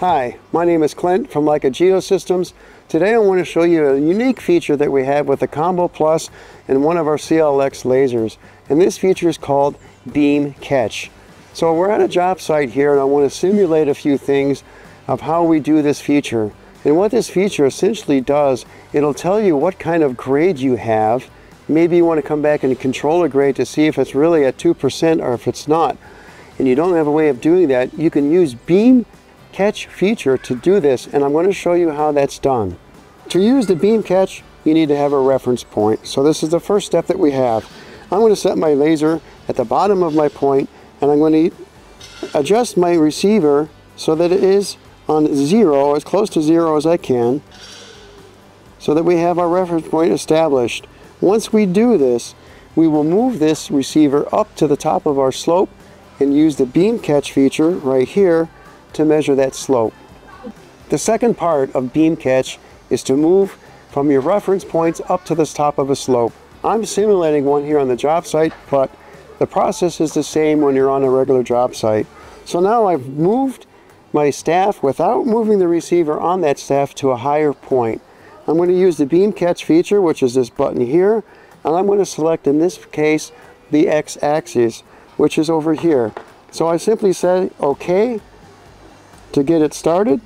Hi, my name is Clint from Leica Geosystems. Today I want to show you a unique feature that we have with the Combo Plus and one of our CLAx lasers. And this feature is called Beam Catch. So we're at a job site here and I want to simulate a few things of how we do this feature. And what this feature essentially does, it'll tell you what kind of grade you have. Maybe you want to come back and control a grade to see if it's really at 2% or if it's not. And you don't have a way of doing that. You can use Beam catch feature to do this and I'm going to show you how that's done. To use the beam catch you need to have a reference point. So this is the first step that we have. I'm going to set my laser at the bottom of my point and I'm going to adjust my receiver so that it is on zero, as close to zero as I can, so that we have our reference point established. Once we do this, we will move this receiver up to the top of our slope and use the beam catch feature right here to measure that slope. The second part of beam catch is to move from your reference points up to the top of a slope. I'm simulating one here on the job site, but the process is the same when you're on a regular job site. So now I've moved my staff without moving the receiver on that staff to a higher point. I'm going to use the beam catch feature, which is this button here, and I'm going to select in this case the x-axis, which is over here. So I simply say OK, to get it started.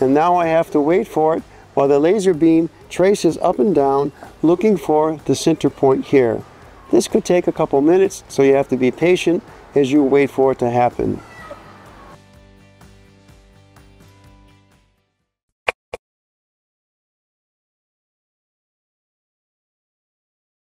And now I have to wait for it while the laser beam traces up and down looking for the center point here. This could take a couple minutes, so you have to be patient as you wait for it to happen.